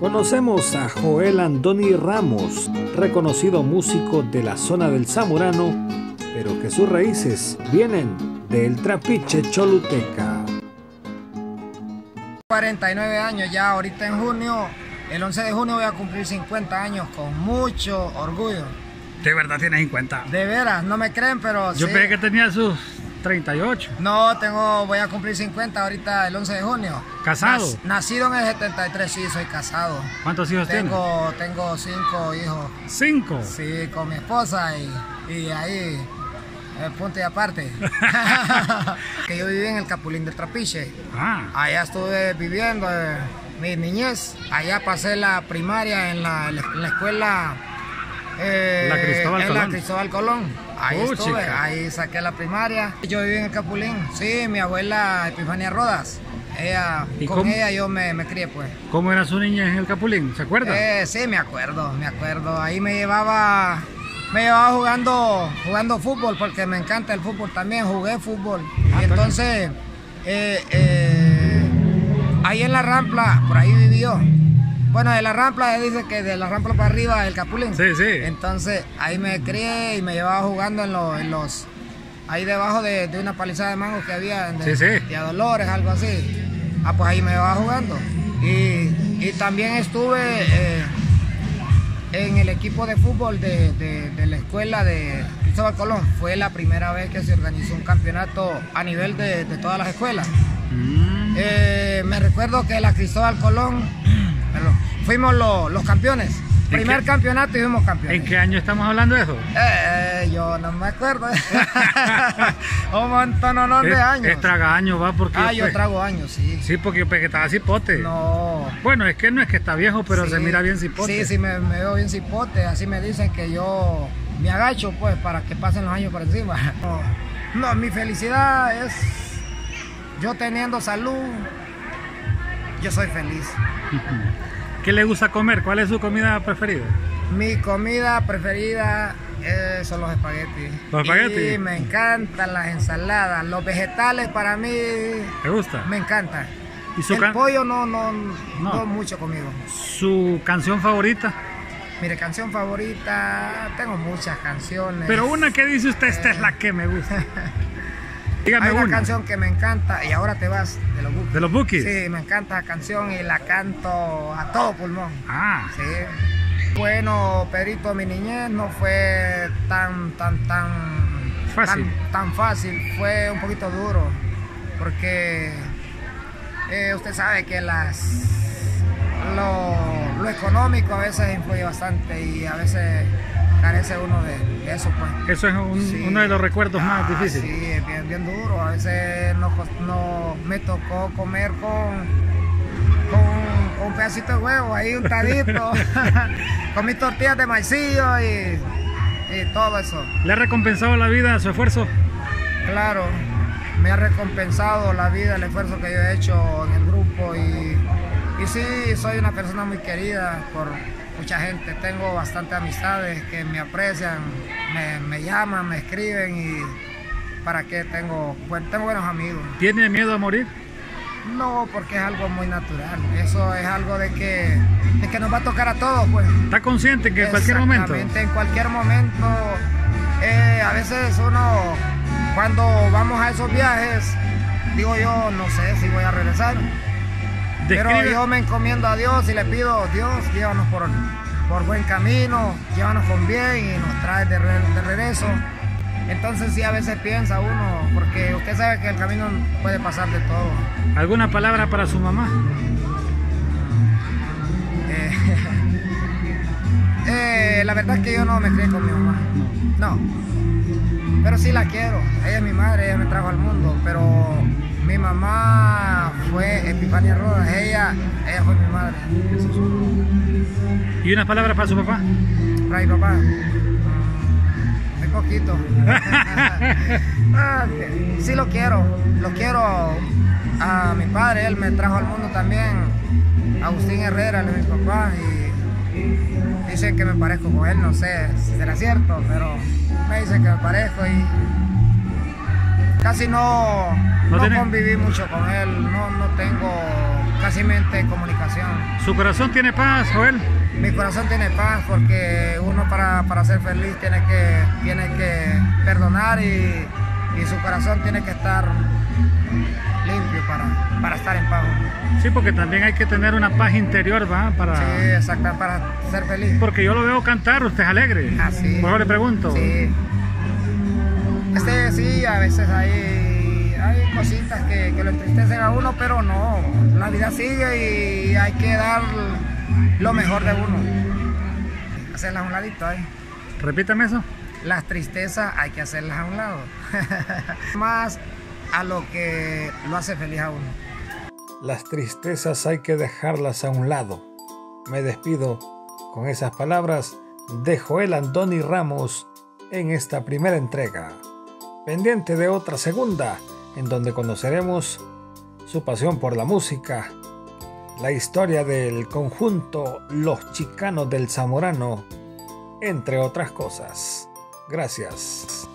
Conocemos a Joel Andoni Ramos, reconocido músico de la zona del Zamorano, pero que sus raíces vienen del Trapiche Choluteca. 49 años ya, ahorita en junio, el 11 de junio voy a cumplir 50 años con mucho orgullo. ¿De verdad tienes 50? De veras, no me creen, pero Yo pensé que tenía sus 38. No, tengo, voy a cumplir 50 ahorita el 11 de junio. ¿Casado? nacido en el 73, sí, soy casado. ¿Cuántos hijos tengo, tienes? Tengo cinco hijos. ¿Cinco? Sí, con mi esposa y, y ahí, el punto y aparte. que yo viví en el Capulín de Trapiche. Ah. Allá estuve viviendo eh, mi niñez. Allá pasé la primaria en la, en la escuela eh, la Cristóbal en Colón. la Cristóbal Colón. Ahí estuve, ahí saqué la primaria. Yo viví en el Capulín. Sí, mi abuela Epifania Rodas. Ella, con ella yo me, me, crié, pues. ¿Cómo era su niña en el Capulín? ¿Se acuerda? Eh, sí, me acuerdo, me acuerdo. Ahí me llevaba, me llevaba jugando, jugando fútbol, porque me encanta el fútbol también. Jugué fútbol. Ah, y entonces, eh, eh, ahí en la Rampla, por ahí vivió. Bueno, de la rampla, dice que de la rampla para arriba el Capulín. Sí, sí. Entonces ahí me crié y me llevaba jugando en, en los. Ahí debajo de, una palizada de mango que había de, sí, sí. de Dolores, algo así. Ah, pues ahí me llevaba jugando. Y, y también estuve eh, en el equipo de fútbol de, de, la escuela de Cristóbal Colón. Fue la primera vez que se organizó un campeonato a nivel de, todas las escuelas. Mm. Eh, me recuerdo que la Cristóbal Colón fuimos los campeones. Primer campeonato y fuimos campeones. ¿En qué año estamos hablando de eso? Eh, yo no me acuerdo. Un montón de años. Es traga años, va, porque. Ah, yo trago años, sí. Sí, porque, porque estaba cipote. No. Bueno, es que no es que está viejo, pero se mira bien cipote. Sí, sí, me, veo bien cipote. Así me dicen que yo me agacho, pues, para que pasen los años por encima. no mi felicidad es yo teniendo salud. Yo soy feliz. ¿Qué le gusta comer? ¿Cuál es su comida preferida? Mi comida preferida son los espaguetis. ¿Los espaguetis? Y me encantan las ensaladas. Los vegetales para mí. ¿Te gusta? Me encanta. ¿Y su El pollo no, no, no, mucho conmigo. ¿Su canción favorita? Mire, canción favorita, tengo muchas canciones. Pero una que dice usted, esta es la que me gusta. Dígame Hay una, canción que me encanta y ahora te vas de los Bookies. ¿De los Bookies? Sí, me encanta la canción y la canto a todo pulmón. Ah. Sí. Bueno, Pedrito, mi niñez no fue tan, tan, tan fácil. Tan, fácil, fue un poquito duro, porque eh, usted sabe que las lo, económico a veces influye bastante y a veces carece uno de, eso. Pues. Eso es uno de los recuerdos más ah, difíciles. Sí, es bien, bien duro. A veces no, no me tocó comer con, con, un pedacito de huevo, ahí untadito, con mis tortillas de maicillo y, y todo eso. ¿Le ha recompensado la vida su esfuerzo? Claro, me ha recompensado la vida, el esfuerzo que yo he hecho en el grupo y, y sí, soy una persona muy querida por mucha gente. Tengo bastante amistades que me aprecian, me, llaman, me escriben y para qué tengo, tengo buenos amigos. ¿Tiene miedo a morir? No, porque es algo muy natural. Eso es algo de que, que nos va a tocar a todos, pues. ¿Está consciente que en cualquier momento? en cualquier momento. Eh, a veces uno, cuando vamos a esos viajes, digo yo, no sé si voy a regresar pero yo me encomiendo a Dios y le pido, Dios, llévanos por, por buen camino, llévanos con bien y nos trae de, regreso. Entonces sí a veces piensa uno, porque usted sabe que el camino puede pasar de todo. ¿Alguna palabra para su mamá? Eh, eh, la verdad es que yo no me crié con mi mamá. No. Pero sí la quiero. Ella es mi madre, ella me trajo al mundo, pero mi mamá fue Epifania Rodas, ella, ella fue mi madre. ¿Y unas palabras para su papá? Para mi papá. Muy poquito. Ah, sí lo quiero, lo quiero a mi padre, él me trajo al mundo también. Agustín Herrera, él es mi papá y dicen que me parezco con él, no sé si será cierto, pero me dicen que me parezco y casi no, no, conviví mucho con él, no, no tengo fácilmente comunicación. ¿Su corazón tiene paz, Joel? Mi corazón tiene paz porque uno para, para ser feliz tiene que, tiene que perdonar y, y su corazón tiene que estar limpio para, para estar en paz. Sí, porque también hay que tener una paz interior, ¿va? Para... Sí, exacto, para ser feliz. Porque yo lo veo cantar, usted es alegre. Ah, sí. Por eso le pregunto. Sí. Este sí, a veces hay, hay cositas que, que lo entristecen a uno, pero no. La vida sigue y hay que dar lo mejor de uno. Hacerlas a un ladito ahí. Repítame eso. Las tristezas hay que hacerlas a un lado. Más a lo que lo hace feliz a uno. Las tristezas hay que dejarlas a un lado. Me despido con esas palabras de Joel Andoni Ramos en esta primera entrega, pendiente de otra segunda, en donde conoceremos su pasión por la música, la historia del conjunto Los Chicanos del Zamorano, entre otras cosas. Gracias.